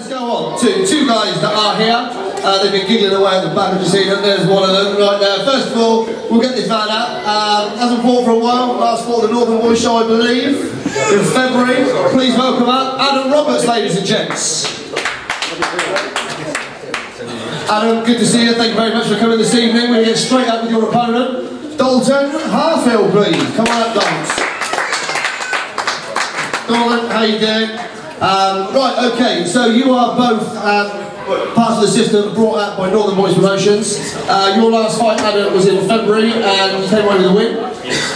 let's go on to two guys that are here. Uh, they've been giggling away at the back, of the seen them. There's one of them right there. First of all, we'll get this man out. Um, hasn't fought for a while. Last fought the Northern Boys Show, I believe, in February. Please welcome up Adam Roberts, ladies and gents. Adam, good to see you. Thank you very much for coming this evening. We're going to get straight up with your opponent. Dalton Harfield, please. Come on up, Dalton. Dalton, how you doing? Um, right, okay, so you are both um, part of the system brought out by Northern Boys Promotions. Uh, your last fight, Adam, was in February and you came away with a win.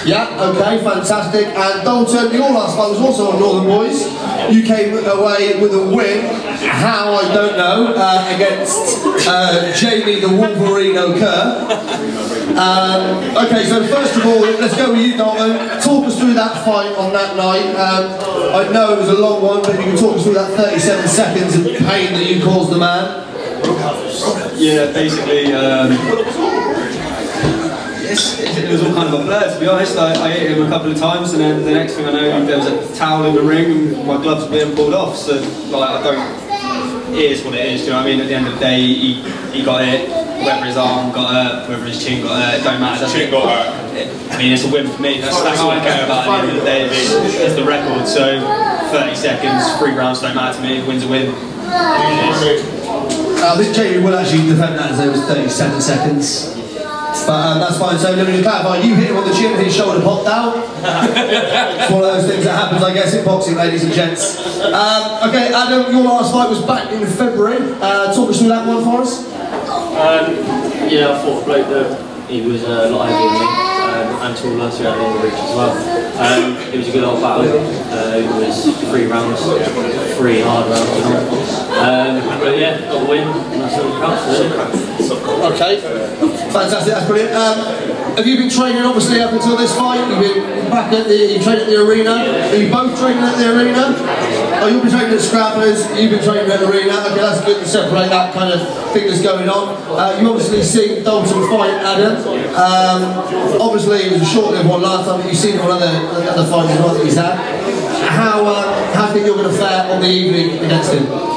Yeah, okay, fantastic. And Dalton, your last fight was also on Northern Boys. You came away with a win. How, I don't know, uh, against uh, Jamie the Wolverine O'Kerr. Um, okay, so first of all, let's go with you, Dalton. Talk us through that fight on that night. Um, I know it was a long one, but you can talk us through that 37 seconds of pain that you caused the man. Yeah, basically, um, it's, it was all kind of a blur to be honest. I, I hit him a couple of times, and then the next thing I know, there was a towel in the ring, and my gloves were being pulled off. So, like, I don't. It is what it is. Do you know what I mean? At the end of the day, he, he got it. Whether his arm got hurt, whether his chin got hurt, it don't matter. Does Chin it? got hurt. I mean, it's a win for me. That's, that's all I care about at the end of the day. it's, is the record. So, 30 seconds, three rounds don't matter to me. Win's a win. Uh, this Jamie will actually defend that as it was 37 seconds. But um, that's fine. So let me just clarify. You hit him on the chin, his shoulder popped out. it's one of those things that happens, I guess, in boxing, ladies and gents. Um, okay, Adam, your last fight was back in February. Uh, talk us through that one for us. Um, yeah, I fought a bloke that he was uh, a lot heavier than me um, and taller, so he had longer reach as well. Um, it was a good old battle. Uh, it was three rounds, three hard rounds. Um, but yeah, got the win, and that's all that counts. Really. Okay, fantastic. That's brilliant. Um, have you been training obviously up until this fight? You've been back at the, you trained at the arena. Are you both training at the arena? Oh, you've been training at Scrappers. You've been training at the arena. Okay, that's good to separate that kind of thing that's going on. Uh, you obviously seen Dalton fight Adam. Um, obviously, it was a short-lived one last time, but you've seen one other other fights as well that he's had. How uh, how do you think you're going to fare on the evening against him?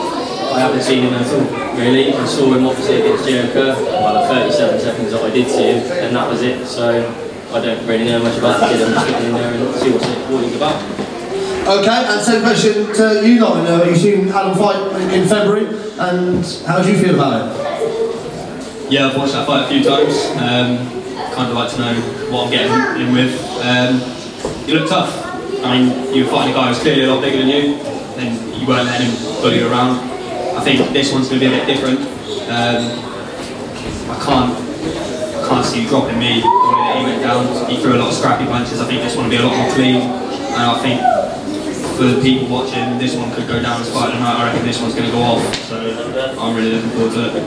I haven't seen him at all, really. I saw him obviously against Jericho, about the 37 seconds that I did see him, and that was it. So I don't really know much about the kid. I'm just getting in there and see what's it, what he's about. Okay, and same question to you, Lauren. Uh, you've seen Adam fight in, in February, and how do you feel about it? Yeah, I've watched that fight a few times. Um, kind of like to know what I'm getting in with. Um, you look tough. I mean, you were fighting a guy who's clearly a lot bigger than you, and you weren't letting him bully you around. I think this one's going to be a bit different. Um, I can't, I can't see you dropping me the way that he went down. He threw a lot of scrappy punches. I think this one will be a lot more clean, and I think for the people watching, this one could go down as fight of the night. I reckon this one's going to go off. So I'm really looking forward to it.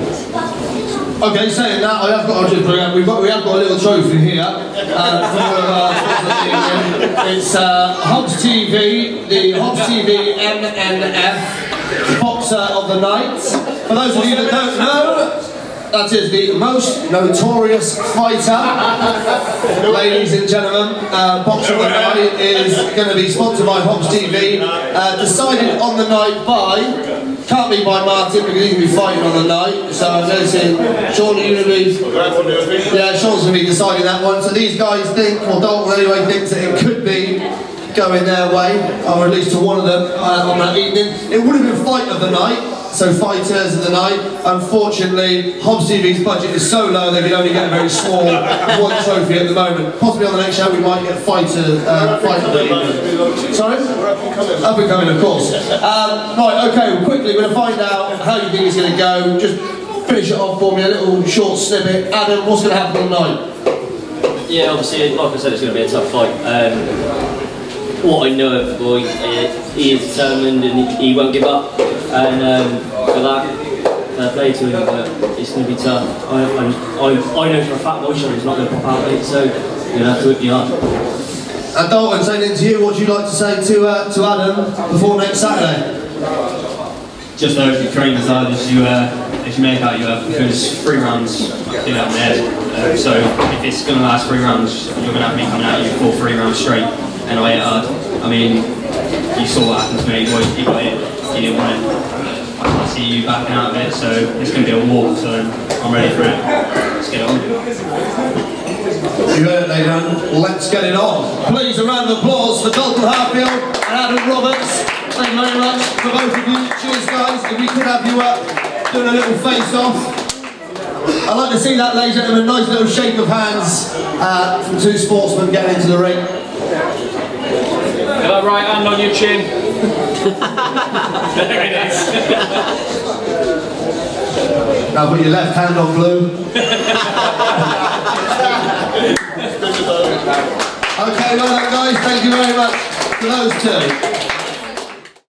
Okay, saying that, I have got, bring up, we've got, we have got a little trophy here. Uh, sponsors here. it's uh, Hobbs TV, the Hobbs TV MNF Boxer of the Night. For those of you that don't know, that is the most notorious fighter. Ladies and gentlemen, uh, Boxer of the Night is going to be sponsored by Hobbs TV. Uh, decided on the night by can't be by Martin because he's going to be fighting on the night. So I'm noticing Sean, are you going to be. Yeah, Sean's going to be deciding that one. So these guys think, or Dalton anyway, thinks that it could be going their way, or at least to one of them uh, on that evening. It would have been fight of the night. So fighters of the night. Unfortunately, Hobbs TV's budget is so low they can only get a very small one trophy at the moment. Possibly on the next show we might get fighter uh, fight of the evening. Sorry? Up and coming, of course. Um, right, okay, well, quickly, we're going to find out how you think it's going to go. Just finish it off for me, a little short snippet. Adam, what's going to happen tonight? Yeah, obviously, like I said, it's going to be a tough fight. Um, what I know of the boy, uh, he is determined and he, he won't give up. And um, for that, fair play to him, but it's going to be tough. I, I, I, I know for a fact my shoulder's not going to pop out, mate, so you're going to have to whip me hard. And Dalton, saying into you, what would you like to say to uh, to Adam before next Saturday? Just hope you train as hard as you uh, as you make out you have because three rounds do that on the head. Uh, so if it's going to last three rounds, you're going to have me coming at you for three rounds straight, and I hit. I mean, you saw what happened to me. He got got it. He didn't want it. I can't see you backing out of it, so it's going to be a war, so I'm ready for it. Let's get on. You heard it, gentlemen. Let's get it on. Please, a round of applause for Dalton Harfield and Adam Roberts. Thank you very much for both of you. Cheers, guys. If we could have you up doing a little face-off. I'd like to see that, ladies and gentlemen. Nice little shake of hands uh, from two sportsmen getting into the ring. Get that right hand on your chin. there it is. Now put your left hand on blue. okay, well done, guys. Thank you very much to those two.